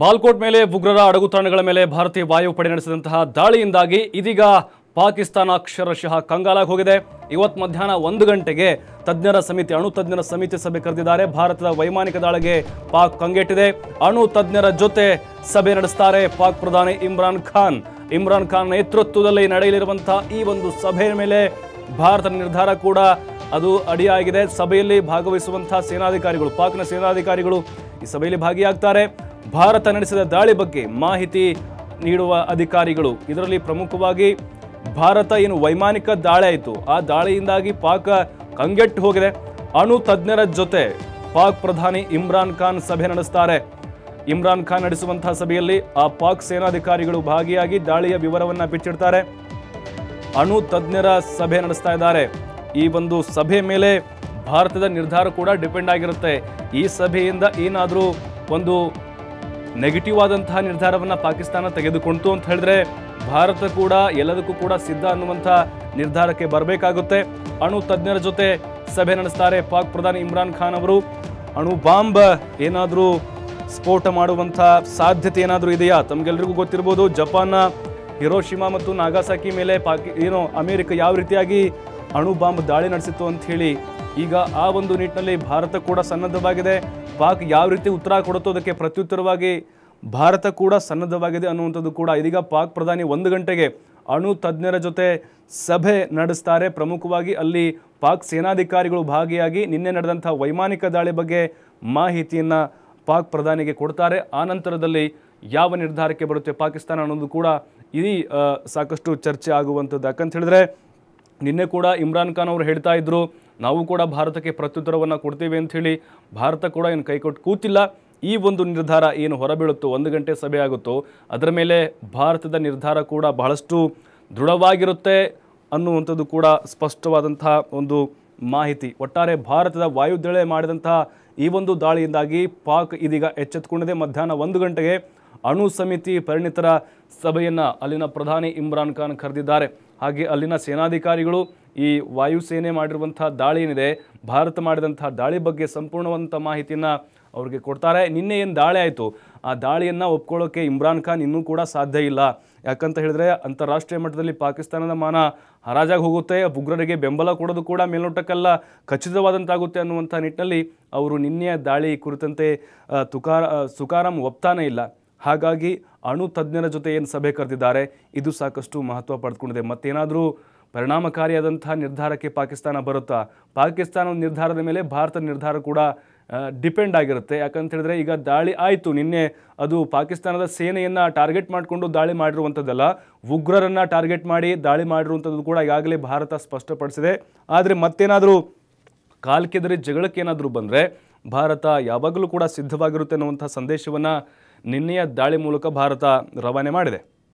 ಬಾಲ್ಕೋಟ್ ಮೇಲೆ ಉಗ್ರರ ಅಡಗುತಾಣಗಳ ಮೇಲೆ ಭಾರತೀಯ ವಾಯುಪಡೆ ನಡೆಸಿದಂತಹ ದಾಳಿಯಿಂದಾಗಿ ಇದೀಗ ಪಾಕಿಸ್ತಾನ ಅಕ್ಷರಶಃ ಕಂಗಾಲಾಗಿ ಹೋಗಿದೆ. ಇವತ್ತು ಮಧ್ಯಾಹ್ನ ಒಂದು ಗಂಟೆಗೆ ತಜ್ಞರ ಸಮಿತಿ, ಅಣು ತಜ್ಞರ ಸಮಿತಿ ಸಭೆ ಕರೆದಿದ್ದಾರೆ. ಭಾರತದ ವೈಮಾನಿಕ ದಾಳಿಗೆ ಪಾಕ್ ಕಂಗೆಟ್ಟಿದೆ. ಅಣು ತಜ್ಞರ ಜೊತೆ ಸಭೆ ನಡೆಸ್ತಾರೆ ಪಾಕ್ ಪ್ರಧಾನಿ ಇಮ್ರಾನ್ ಖಾನ್. ಇಮ್ರಾನ್ ಖಾನ್ ನೇತೃತ್ವದಲ್ಲಿ ನಡೆಯಲಿರುವಂತಹ ಈ ಒಂದು ಸಭೆಯ ಮೇಲೆ ಭಾರತದ ನಿರ್ಧಾರ ಕೂಡ ಅದು ಅಡಿಯಾಗಿದೆ. ಸಭೆಯಲ್ಲಿ ಭಾಗವಹಿಸುವಂತಹ ಸೇನಾಧಿಕಾರಿಗಳು, ಪಾಕ್ನ ಸೇನಾಧಿಕಾರಿಗಳು ಈ ಸಭೆಯಲ್ಲಿ ಭಾಗಿಯಾಗ್ತಾರೆ. ಭಾರತ ನಡೆಸಿದ ದಾಳಿ ಬಗ್ಗೆ ಮಾಹಿತಿ ನೀಡುವ ಅಧಿಕಾರಿಗಳು. ಇದರಲ್ಲಿ ಪ್ರಮುಖವಾಗಿ ಭಾರತ ಏನು ವೈಮಾನಿಕ ದಾಳಿ ಆಯಿತು. ಆ ದಾಳಿಯಿಂದಾಗಿ ಪಾಕ್ ಕಂಗೆಟ್ಟು ಹೋಗಿದೆ. ಅಣು ತಜ್ಞರ ಜೊತೆ ಪಾಕ್ ಪ್ರಧಾನಿ ಇಮ್ರಾನ್ ಖಾನ್ ಸಭೆ ನಡೆಸ್ತಾರೆ. ಇಮ್ರಾನ್ ಖಾನ್ ನಡೆಸುವಂತಹ ಸಭೆಯಲ್ಲಿ ಆ ಪಾಕ್ ಸೇನಾಧಿಕಾರಿಗಳು ಭಾಗಿಯಾಗಿ ದಾಳಿಯ ವಿವರವನ್ನ ಬಿಚ್ಚಿಡ್ತಾರೆ. ಅಣು ತಜ್ಞರ ಸಭೆ ನಡೆಸ್ತಾ ಇದ್ದಾರೆ. ಈ ಒಂದು ಸಭೆ ಮೇಲೆ ಭಾರತದ ನಿರ್ಧಾರ ಕೂಡ ಡಿಪೆಂಡ್ ಆಗಿರುತ್ತೆ. ಈ ಸಭೆಯಿಂದ ಏನಾದರೂ ಒಂದು ನೆಗೆಟಿವ್ ಆದಂತಹ ನಿರ್ಧಾರವನ್ನ ಪಾಕಿಸ್ತಾನ ತೆಗೆದುಕೊಳ್ತು ಅಂತ ಹೇಳಿದ್ರೆ ಭಾರತ ಕೂಡ ಎಲ್ಲದಕ್ಕೂ ಕೂಡ ಸಿದ್ಧ ಅನ್ನುವಂಥ ನಿರ್ಧಾರಕ್ಕೆ ಬರಬೇಕಾಗುತ್ತೆ. ಅಣು ತಜ್ಞರ ಜೊತೆ ಸಭೆ ನಡೆಸ್ತಾರೆ ಪಾಕ್ ಪ್ರಧಾನಿ ಇಮ್ರಾನ್ ಖಾನ್ ಅವರು. ಅಣು ಬಾಂಬ್ ಏನಾದರೂ ಸ್ಫೋಟ ಮಾಡುವಂಥ ಸಾಧ್ಯತೆ ಏನಾದರೂ ಇದೆಯಾ? ತಮಗೆಲ್ಲರಿಗೂ ಗೊತ್ತಿರ್ಬೋದು ಜಪಾನ್ನ ಹಿರೋಶಿಮಾ ಮತ್ತು ನಾಗಾಸಾಕಿ ಮೇಲೆ ಪಾಕಿ ಏನು ಅಮೆರಿಕ ಯಾವ ರೀತಿಯಾಗಿ ಅಣು ಬಾಂಬ್ ದಾಳಿ ನಡೆಸಿತ್ತು ಅಂತ ಹೇಳಿ ಈಗ ಆ ಒಂದು ನಿಟ್ಟಿನಲ್ಲಿ ಭಾರತ ಕೂಡ ಸನ್ನದ್ಧವಾಗಿದೆ. ಪಾಕ್ ಯಾವ ರೀತಿ ಉತ್ತರ ಕೊಡುತ್ತೋ ಅದಕ್ಕೆ ಪ್ರತ್ಯುತ್ತರವಾಗಿ ಭಾರತ ಕೂಡ ಸನ್ನದ್ಧವಾಗಿದೆ ಅನ್ನುವಂಥದ್ದು ಕೂಡ ಇದೀಗ ಪಾಕ್ ಪ್ರಧಾನಿ ಒಂದು ಗಂಟೆಗೆ ಅಣು ತಜ್ಞರ ಜೊತೆ ಸಭೆ ನಡೆಸ್ತಾರೆ. ಪ್ರಮುಖವಾಗಿ ಅಲ್ಲಿ ಪಾಕ್ ಸೇನಾಧಿಕಾರಿಗಳು ಭಾಗಿಯಾಗಿ ನಿನ್ನೆ ನಡೆದಂಥ ವೈಮಾನಿಕ ದಾಳಿ ಬಗ್ಗೆ ಮಾಹಿತಿಯನ್ನು ಪಾಕ್ ಪ್ರಧಾನಿಗೆ ಕೊಡ್ತಾರೆ. ಆ ನಂತರದಲ್ಲಿ ಯಾವ ನಿರ್ಧಾರಕ್ಕೆ ಬರುತ್ತೆ ಪಾಕಿಸ್ತಾನ ಅನ್ನೋದು ಕೂಡ ಇಡೀ ಸಾಕಷ್ಟು ಚರ್ಚೆ ಆಗುವಂಥದ್ದು ಯಾಕಂತ ಹೇಳಿದ್ರೆ ನಿನ್ನೆ ಕೂಡ ಇಮ್ರಾನ್ ಖಾನ್ ಅವರು ಹೇಳ್ತಾ ಇದ್ದರು ನಾವು ಕೂಡ ಭಾರತಕ್ಕೆ ಪ್ರತ್ಯುತ್ತರವನ್ನು ಕೊಡ್ತೀವಿ ಅಂತ ಹೇಳಿ. ಭಾರತ ಕೂಡ ಏನು ಕೈಕೊಟ್ಟು ಕೂತಿಲ್ಲ. ಈ ಒಂದು ನಿರ್ಧಾರ ಏನು ಹೊರಬೀಳುತ್ತೋ, ಒಂದು ಗಂಟೆ ಸಭೆ ಆಗುತ್ತೋ, ಅದರ ಮೇಲೆ ಭಾರತದ ನಿರ್ಧಾರ ಕೂಡ ಬಹಳಷ್ಟು ದೃಢವಾಗಿರುತ್ತೆ ಅನ್ನುವಂಥದ್ದು ಕೂಡ ಸ್ಪಷ್ಟವಾದಂತಹ ಒಂದು ಮಾಹಿತಿ. ಒಟ್ಟಾರೆ ಭಾರತದ ವಾಯುದಳೆ ಮಾಡಿದಂತಹ ಈ ಒಂದು ದಾಳಿಯಿಂದಾಗಿ ಪಾಕ್ ಇದೀಗ ಎಚ್ಚೆತ್ತುಕೊಂಡಿದೆ ಮಧ್ಯಾಹ್ನ ಒಂದು ಗಂಟೆಗೆ ಅಣು ಸಮಿತಿ ಪರಿಣಿತರ ಸಭೆಯನ್ನು ಅಲ್ಲಿನ ಪ್ರಧಾನಿ ಇಮ್ರಾನ್ ಖಾನ್ ಕರೆದಿದ್ದಾರೆ. ಹಾಗೆ ಅಲ್ಲಿನ ಸೇನಾಧಿಕಾರಿಗಳು ಈ ವಾಯುಸೇನೆ ಮಾಡಿರುವಂಥ ದಾಳಿ ಏನಿದೆ ಭಾರತ ಮಾಡಿದಂಥ ದಾಳಿ ಬಗ್ಗೆ ಸಂಪೂರ್ಣವಂತ ಮಾಹಿತಿಯನ್ನು ಅವ್ರಿಗೆ ಕೊಡ್ತಾರೆ. ನಿನ್ನೆ ಏನು ದಾಳಿ ಆಯಿತು? ಆ ದಾಳಿಯನ್ನು ಒಪ್ಕೊಳ್ಳೋಕೆ ಇಮ್ರಾನ್ ಖಾನ್ ಇನ್ನೂ ಕೂಡ ಸಾಧ್ಯ ಇಲ್ಲ. ಯಾಕಂತ ಹೇಳಿದ್ರೆ ಅಂತಾರಾಷ್ಟ್ರೀಯ ಮಟ್ಟದಲ್ಲಿ ಪಾಕಿಸ್ತಾನದ ಮಾನ ಹರಾಜಾಗಿ ಹೋಗುತ್ತೆ, ಉಗ್ರರಿಗೆ ಬೆಂಬಲ ಕೊಡೋದು ಕೂಡ ಮೇಲ್ನೋಟಕ್ಕೆಲ್ಲ, ಖಚಿತವಾದಂತಾಗುತ್ತೆ ಅನ್ನುವಂಥ ನಿಟ್ಟಿನಲ್ಲಿ ಅವರು ನಿನ್ನೆಯ ದಾಳಿ ಕುರಿತಂತೆ ತುಕಾರ ಸುಕಾರಾಮ್ ಒಪ್ತಾನೇ ಇಲ್ಲ. ಹಾಗಾಗಿ ಅಣು ತಜ್ಞರ ಜೊತೆ ಏನು ಸಭೆ ಕರೆದಿದ್ದಾರೆ, ಇದು ಸಾಕಷ್ಟು ಮಹತ್ವ ಪಡೆದುಕೊಂಡಿದೆ. ಮತ್ತೇನಾದರೂ ಪರಿಣಾಮಕಾರಿಯಾದಂಥ ನಿರ್ಧಾರಕ್ಕೆ ಪಾಕಿಸ್ತಾನ ಬರುತ್ತಾ? ಪಾಕಿಸ್ತಾನ ನಿರ್ಧಾರದ ಮೇಲೆ ಭಾರತ ನಿರ್ಧಾರ ಕೂಡ ಡಿಪೆಂಡ್ ಆಗಿರುತ್ತೆ. ಯಾಕಂತ ಹೇಳಿದ್ರೆ ಈಗ ದಾಳಿ ಆಯಿತು. ನಿನ್ನೆ ಅದು ಪಾಕಿಸ್ತಾನದ ಸೇನೆಯನ್ನು ಟಾರ್ಗೆಟ್ ಮಾಡಿಕೊಂಡು ದಾಳಿ ಮಾಡಿರುವಂಥದ್ದಲ್ಲ, ಉಗ್ರರನ್ನು ಟಾರ್ಗೆಟ್ ಮಾಡಿ ದಾಳಿ ಮಾಡಿರುವಂಥದ್ದು ಕೂಡ ಈಗಾಗಲೇ ಭಾರತ ಸ್ಪಷ್ಟಪಡಿಸಿದೆ. ಆದರೆ ಮತ್ತೇನಾದರೂ ಕಾಲ್ಕೆದರಿ ಜಗಳಕ್ಕೆ ಏನಾದರೂ ಬಂದರೆ, ಭಾರತ ಯಾವಾಗಲೂ ಕೂಡ ಸಿದ್ಧವಾಗಿರುತ್ತೆ ಅನ್ನುವಂಥ ಸಂದೇಶವನ್ನು ನಿನ್ನೆಯ ದಾಳಿ ಮೂಲಕ ಭಾರತ ರವಾನೆ ಮಾಡಿದೆ.